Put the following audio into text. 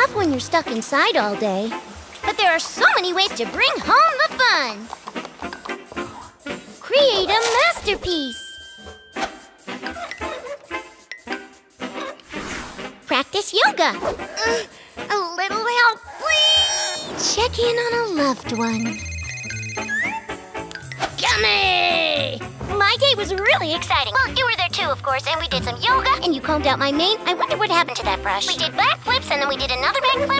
tough when you're stuck inside all day. But there are so many ways to bring home the fun. Create a masterpiece. Practice yoga. Uh, a little help, please. Check in on a loved one. Yummy! My day was really exciting. Well, you were there of course, and we did some yoga, and you combed out my mane. I wonder what happened to that brush. We did backflips, and then we did another backflip.